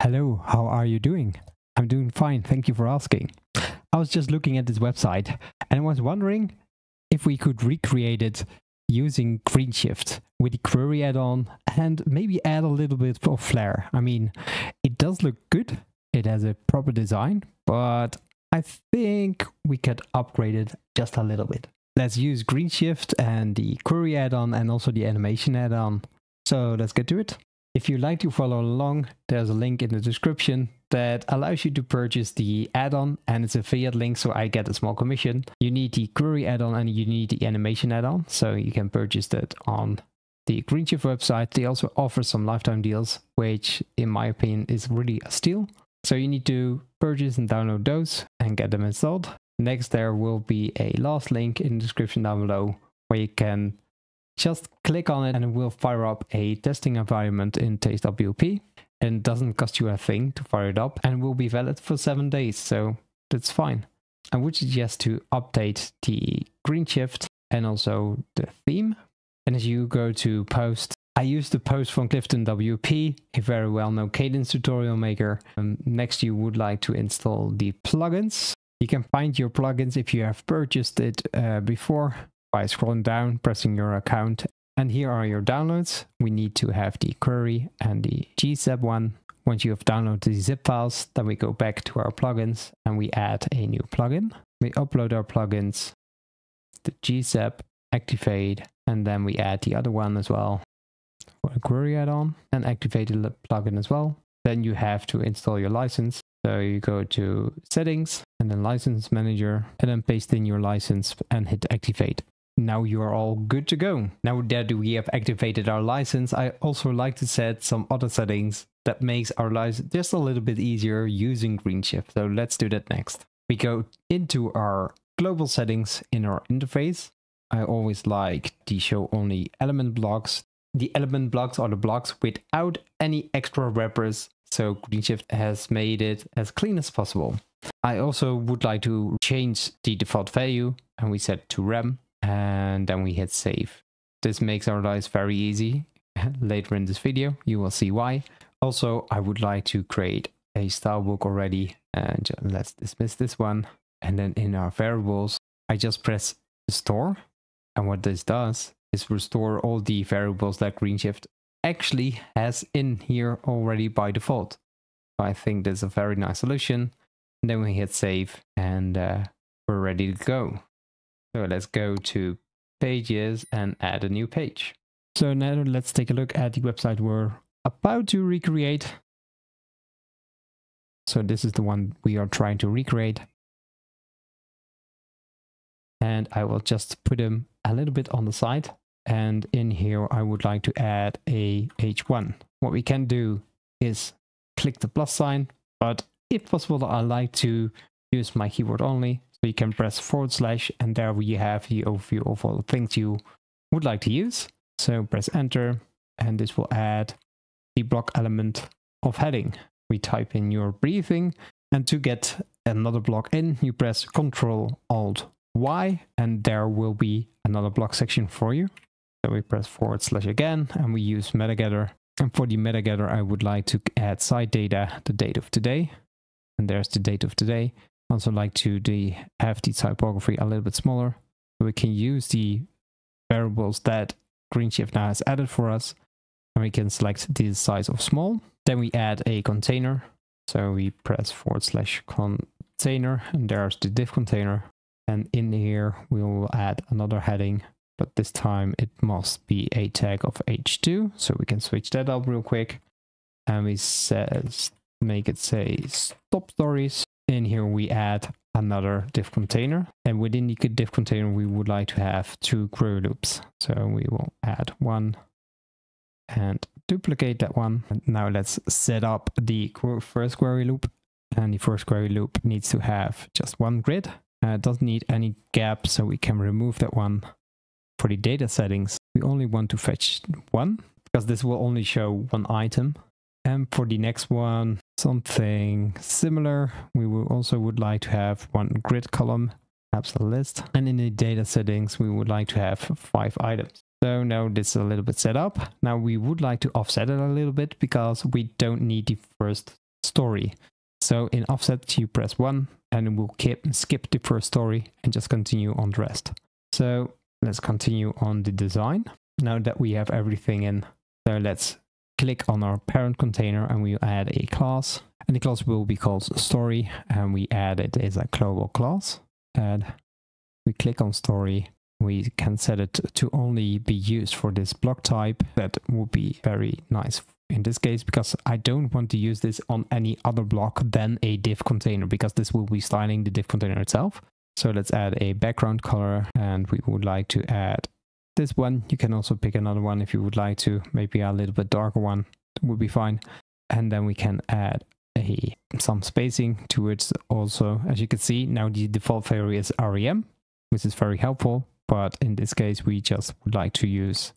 Hello, how are you doing? I'm doing fine, thank you for asking. I was just looking at this website and I was wondering if we could recreate it using GreenShift with the query add-on and maybe add a little bit of flair. I mean, it does look good. It has a proper design, but I think we could upgrade it just a little bit. Let's use GreenShift and the query add-on and also the animation add-on. So let's get to it. If you'd like to follow along, there's a link in the description that allows you to purchase the add-on and it's a affiliate link so I get a small commission. You need the query add-on and you need the animation add-on so you can purchase that on the GreenShift website. They also offer some lifetime deals which in my opinion is really a steal. So you need to purchase and download those and get them installed. Next there will be a last link in the description down below where you can just click on it and it will fire up a testing environment in TasteWP and doesn't cost you a thing to fire it up and will be valid for seven days. So that's fine. I would suggest to update the GreenShift and also the theme. And as you go to post, I use the post from Clifton WP, a very well-known Kadence tutorial maker. Um, next, you would like to install the plugins. You can find your plugins if you have purchased it uh, before by scrolling down, pressing your account. And here are your downloads. We need to have the query and the GSAP one. Once you have downloaded the zip files, then we go back to our plugins and we add a new plugin. We upload our plugins, the GSAP, activate, and then we add the other one as well a query add-on and activate the plugin as well. Then you have to install your license. So you go to settings and then license manager and then paste in your license and hit activate now you are all good to go. Now that we have activated our license, I also like to set some other settings that makes our lives just a little bit easier using GreenShift. So let's do that next. We go into our global settings in our interface. I always like to show only element blocks. The element blocks are the blocks without any extra wrappers. So GreenShift has made it as clean as possible. I also would like to change the default value and we set to rem and then we hit save. This makes our lives very easy. Later in this video, you will see why. Also, I would like to create a style book already and let's dismiss this one. And then in our variables, I just press restore. And what this does is restore all the variables that GreenShift actually has in here already by default. I think that's a very nice solution. And then we hit save and uh, we're ready to go. So let's go to pages and add a new page. So now let's take a look at the website we're about to recreate. So this is the one we are trying to recreate. And I will just put them a little bit on the side. And in here, I would like to add a H1. What we can do is click the plus sign, but if possible, I like to use my keyboard only. So you can press forward slash and there we have the overview of all the things you would like to use. So press enter and this will add the block element of heading. We type in your briefing and to get another block in, you press Control Alt Y and there will be another block section for you. So we press forward slash again and we use metagetter. And for the metagetter, I would like to add site data, the date of today. And there's the date of today also like to the, have the typography a little bit smaller. We can use the variables that GreenShift now has added for us and we can select the size of small. Then we add a container. So we press forward slash container and there's the div container. And in here we will add another heading but this time it must be a tag of h2 so we can switch that up real quick. And we says make it say stop stories in here we add another div container. And within the div container we would like to have two query loops. So we will add one and duplicate that one. And now let's set up the first query loop. And the first query loop needs to have just one grid. Uh, it doesn't need any gap so we can remove that one for the data settings. We only want to fetch one because this will only show one item and for the next one, something similar. We will also would like to have one grid column, perhaps a list. And in the data settings, we would like to have five items. So now this is a little bit set up. Now we would like to offset it a little bit because we don't need the first story. So in offset, you press one and it will skip the first story and just continue on the rest. So let's continue on the design. Now that we have everything in, so let's click on our parent container and we add a class. And the class will be called story and we add it as a global class. And we click on story. We can set it to only be used for this block type. That would be very nice in this case because I don't want to use this on any other block than a div container because this will be styling the div container itself. So let's add a background color and we would like to add this one. You can also pick another one if you would like to, maybe a little bit darker one would be fine. And then we can add a some spacing to it also. As you can see, now the default value is REM, which is very helpful. But in this case, we just would like to use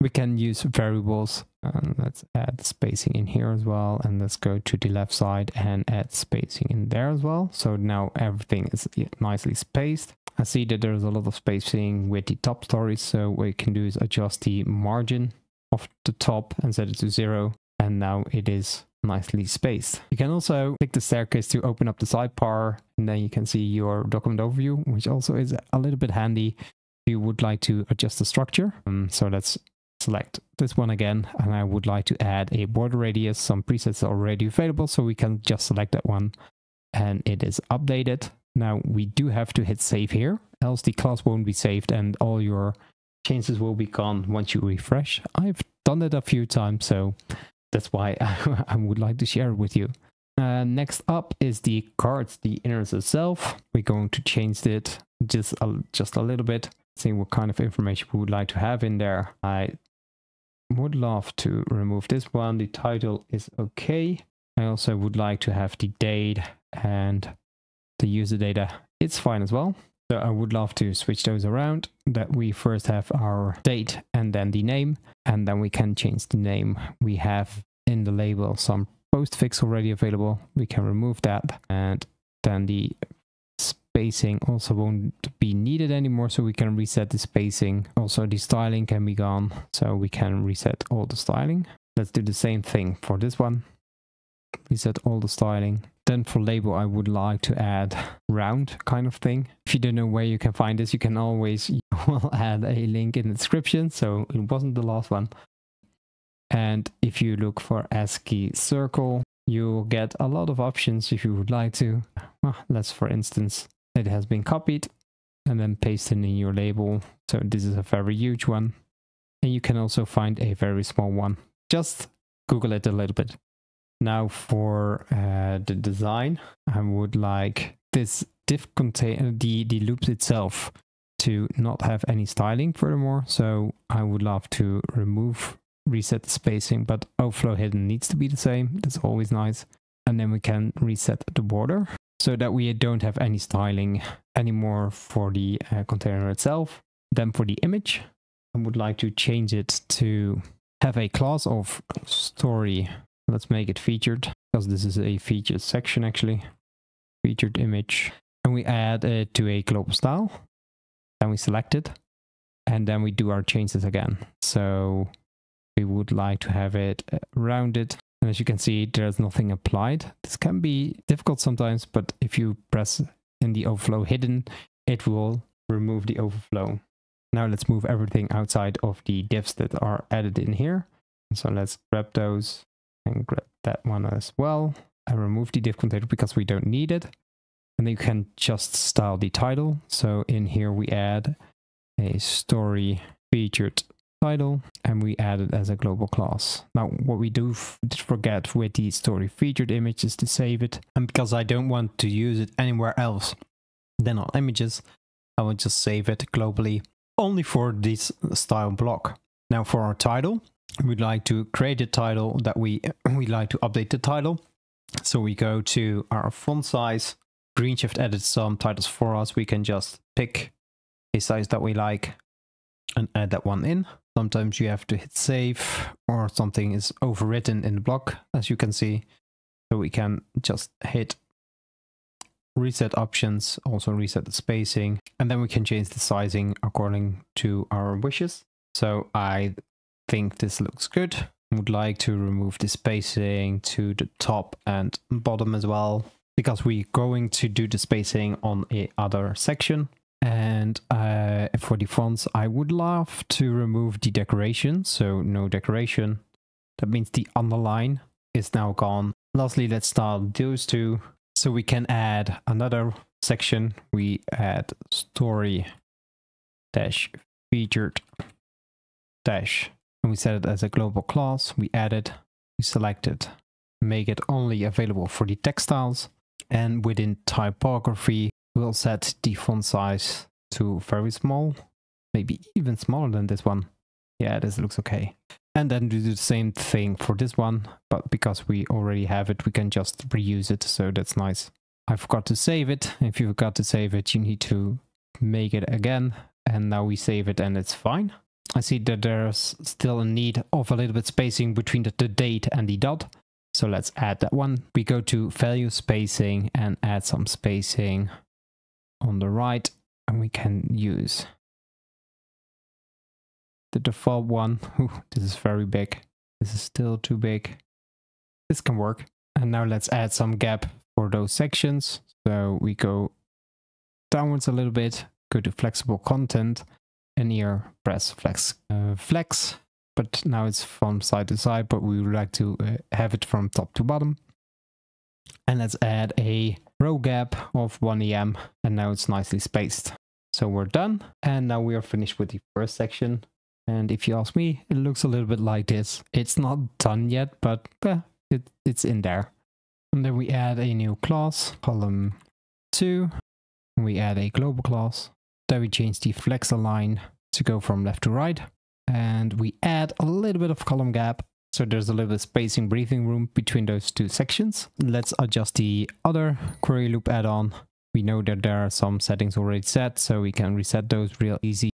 we can use variables and let's add spacing in here as well and let's go to the left side and add spacing in there as well so now everything is nicely spaced i see that there's a lot of spacing with the top stories so what you can do is adjust the margin of the top and set it to zero and now it is nicely spaced. You can also click the staircase to open up the sidebar and then you can see your document overview, which also is a little bit handy if you would like to adjust the structure. Um, so let's select this one again and I would like to add a border radius. Some presets are already available so we can just select that one and it is updated. Now we do have to hit save here else the class won't be saved and all your changes will be gone once you refresh. I've done it a few times so that's why I would like to share it with you. Uh, next up is the cards, the inners itself. We're going to change it just a, just a little bit see what kind of information we would like to have in there. I would love to remove this one. The title is okay. I also would like to have the date and the user data. It's fine as well. So I would love to switch those around that we first have our date and then the name and then we can change the name. We have in the label some postfix already available. We can remove that and then the spacing also won't be needed anymore so we can reset the spacing also the styling can be gone so we can reset all the styling let's do the same thing for this one reset all the styling then for label i would like to add round kind of thing if you don't know where you can find this you can always will add a link in the description so it wasn't the last one and if you look for ASCII circle you'll get a lot of options if you would like to well, let's for instance it has been copied and then pasted in your label. So this is a very huge one. And you can also find a very small one. Just Google it a little bit. Now for uh, the design, I would like this div container, the, the loops itself to not have any styling furthermore. So I would love to remove reset the spacing, but overflow hidden needs to be the same. That's always nice. And then we can reset the border so that we don't have any styling anymore for the uh, container itself. Then for the image, I would like to change it to have a class of story. Let's make it featured because this is a featured section actually. Featured image. And we add it to a global style. And we select it. And then we do our changes again. So we would like to have it uh, rounded and as you can see, there's nothing applied. This can be difficult sometimes, but if you press in the overflow hidden, it will remove the overflow. Now let's move everything outside of the divs that are added in here. So let's grab those and grab that one as well. and remove the div container because we don't need it. And then you can just style the title. So in here we add a story featured title and we add it as a global class. Now what we do forget with the story featured image is to save it and because I don't want to use it anywhere else than on images I will just save it globally only for this style block. Now for our title we'd like to create a title that we we like to update the title so we go to our font size GreenShift added some titles for us we can just pick a size that we like and add that one in Sometimes you have to hit save or something is overwritten in the block, as you can see. So we can just hit reset options, also reset the spacing, and then we can change the sizing according to our wishes. So I think this looks good. would like to remove the spacing to the top and bottom as well because we're going to do the spacing on a other section. And uh, for the fonts, I would love to remove the decoration. So no decoration. That means the underline is now gone. Lastly, let's start those two. So we can add another section. We add story dash featured dash and we set it as a global class. We add it, we select it, make it only available for the textiles. And within typography, we'll set the font size to very small, maybe even smaller than this one. Yeah, this looks okay. And then do the same thing for this one, but because we already have it, we can just reuse it, so that's nice. I forgot to save it. If you forgot to save it, you need to make it again. And now we save it and it's fine. I see that there's still a need of a little bit spacing between the, the date and the dot. So let's add that one. We go to value spacing and add some spacing on the right. And we can use the default one. Ooh, this is very big. This is still too big. This can work. And now let's add some gap for those sections. So we go downwards a little bit, go to flexible content and here press flex uh, flex but now it's from side to side but we would like to uh, have it from top to bottom. And let's add a row gap of 1 em and now it's nicely spaced. So we're done and now we are finished with the first section. And if you ask me it looks a little bit like this. It's not done yet but eh, it, it's in there. And then we add a new class column 2 we add a global class then we change the flex align to go from left to right. And we add a little bit of column gap. So there's a little bit of spacing breathing room between those two sections. Let's adjust the other query loop add-on. We know that there are some settings already set, so we can reset those real easy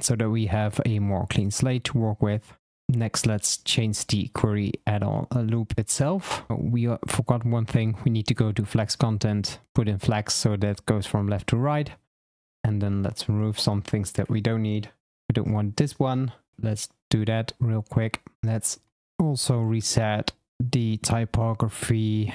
so that we have a more clean slate to work with. Next, let's change the query add-on loop itself. We uh, forgot one thing. We need to go to flex content, put in flex so that goes from left to right. And then let's remove some things that we don't need. We don't want this one. Let's do that real quick. Let's also reset the typography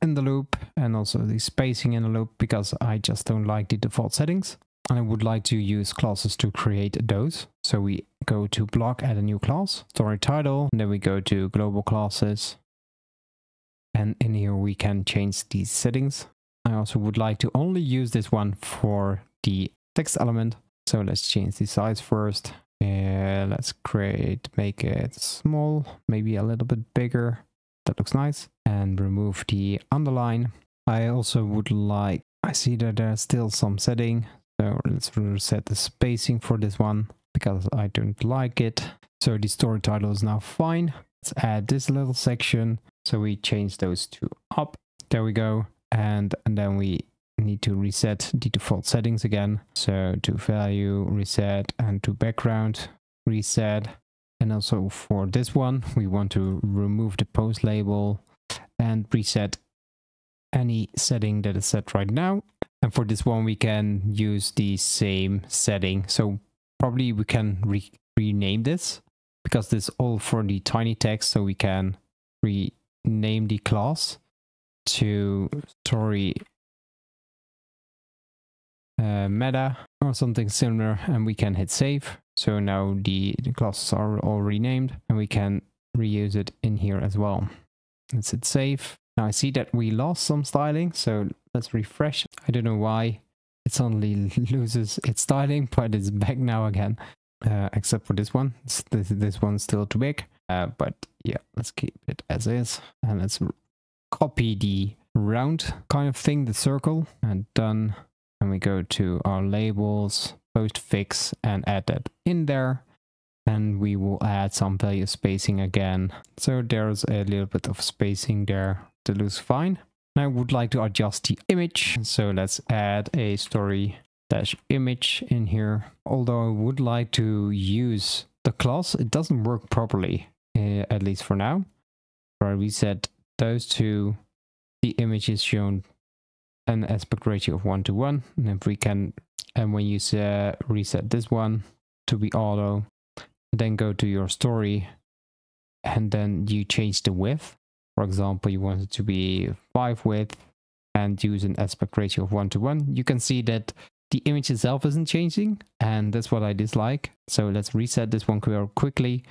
in the loop and also the spacing in the loop because I just don't like the default settings. And I would like to use classes to create those. So we go to block, add a new class, story title, and then we go to global classes. And in here we can change these settings. I also would like to only use this one for the text element. So let's change the size first. Uh, let's create, make it small, maybe a little bit bigger. That looks nice. And remove the underline. I also would like, I see that there's still some setting. So let's reset the spacing for this one because I don't like it. So the story title is now fine. Let's add this little section. So we change those two up. There we go and, and then we need to reset the default settings again. So to value, reset, and to background, reset. And also for this one, we want to remove the post label and reset any setting that is set right now. And for this one, we can use the same setting. So probably we can re rename this because this is all for the tiny text. So we can rename the class to story uh, meta or something similar and we can hit save. So now the, the classes are all renamed and we can reuse it in here as well. Let's hit save. Now I see that we lost some styling, so let's refresh. I don't know why it suddenly loses its styling, but it's back now again. Uh, except for this one. This, this one's still too big. Uh, but yeah, let's keep it as is. And let's copy the round kind of thing, the circle, and done. And we go to our labels, postfix, and add that in there. And we will add some value spacing again. So there's a little bit of spacing there that looks fine. Now I would like to adjust the image. So let's add a story dash image in here. Although I would like to use the class, it doesn't work properly, uh, at least for now. So I reset those two, the image is shown an aspect ratio of 1 to 1. And if we can, and when you uh, reset this one to be auto, then go to your story and then you change the width. For example, you want it to be 5 width and use an aspect ratio of 1 to 1. You can see that the image itself isn't changing and that's what I dislike. So let's reset this one quickly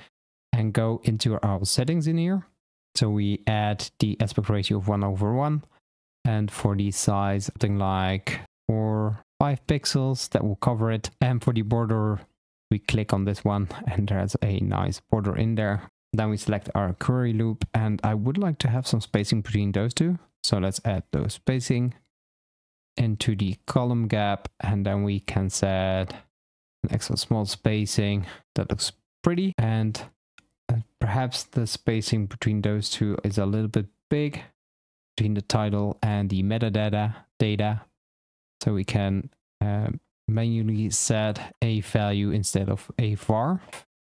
and go into our settings in here. So we add the aspect ratio of 1 over 1 and for the size something like 4 5 pixels that will cover it. And for the border we click on this one and there's a nice border in there. Then we select our query loop and I would like to have some spacing between those two. So let's add those spacing into the column gap and then we can set an extra small spacing that looks pretty. And perhaps the spacing between those two is a little bit big between the title and the metadata data. So we can uh, manually set a value instead of a var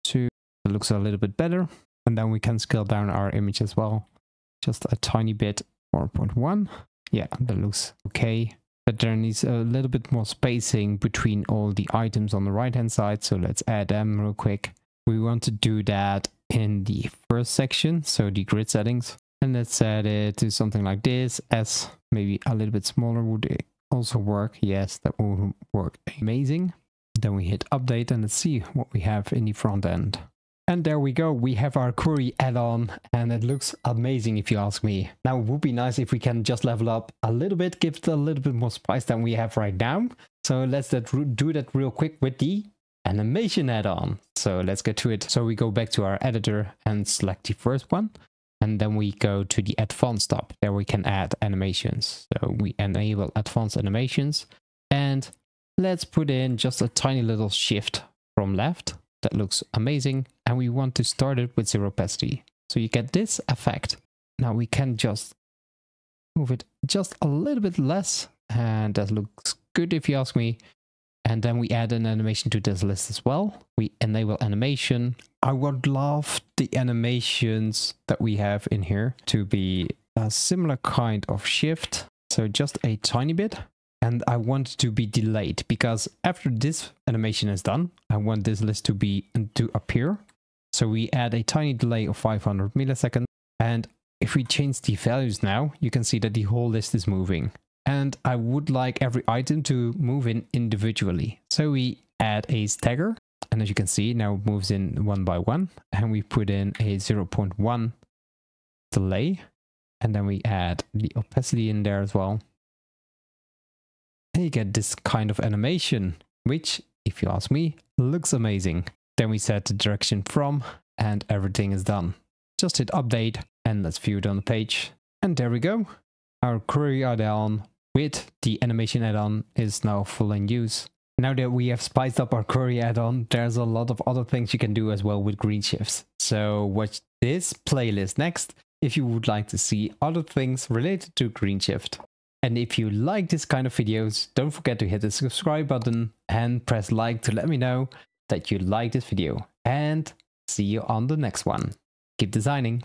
to it looks a little bit better. And then we can scale down our image as well. Just a tiny bit, 4.1. Yeah, that looks okay. But there needs a little bit more spacing between all the items on the right hand side. So let's add them real quick. We want to do that in the first section, so the grid settings. And let's set it to something like this, as maybe a little bit smaller would also work. Yes, that will work amazing. Then we hit update and let's see what we have in the front end. And there we go, we have our query add-on and it looks amazing if you ask me. Now it would be nice if we can just level up a little bit, give it a little bit more spice than we have right now. So let's do that real quick with the animation add-on. So let's get to it. So we go back to our editor and select the first one. And then we go to the advanced tab. There we can add animations. So we enable advanced animations. And let's put in just a tiny little shift from left. That looks amazing. And we want to start it with zero opacity. So you get this effect. Now we can just move it just a little bit less. And that looks good if you ask me. And then we add an animation to this list as well. We enable animation. I would love the animations that we have in here to be a similar kind of shift. So just a tiny bit. And I want to be delayed because after this animation is done, I want this list to be to appear. So we add a tiny delay of 500 milliseconds. And if we change the values now, you can see that the whole list is moving and I would like every item to move in individually. So we add a stagger and as you can see now it moves in one by one and we put in a 0.1 delay and then we add the opacity in there as well. And you get this kind of animation which if you ask me looks amazing. Then we set the direction from and everything is done. Just hit update and let's view it on the page. And there we go. Our query add-on with the animation add-on is now full in use. Now that we have spiced up our query add-on, there's a lot of other things you can do as well with green shifts. So watch this playlist next if you would like to see other things related to GreenShift. And if you like this kind of videos, don't forget to hit the subscribe button and press like to let me know that you like this video. And see you on the next one. Keep designing.